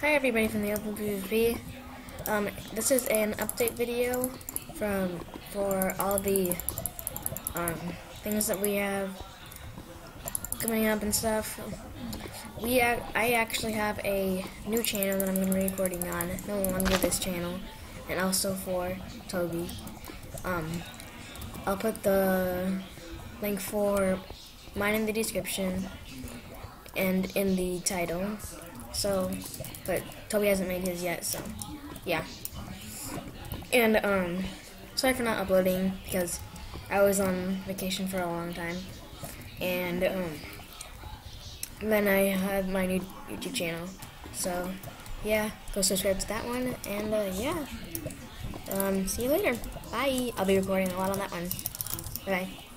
Hi everybody from the Elven PvP. Um, this is an update video from for all the um, things that we have coming up and stuff. We I actually have a new channel that I'm going to be recording on, no longer this channel, and also for Toby. Um, I'll put the link for mine in the description and in the title. So, but Toby hasn't made his yet, so yeah. And um, sorry for not uploading because I was on vacation for a long time, and um, then I have my new YouTube channel. So yeah, go subscribe to that one, and uh, yeah. Um, see you later. Bye. I'll be recording a lot on that one. Bye. -bye.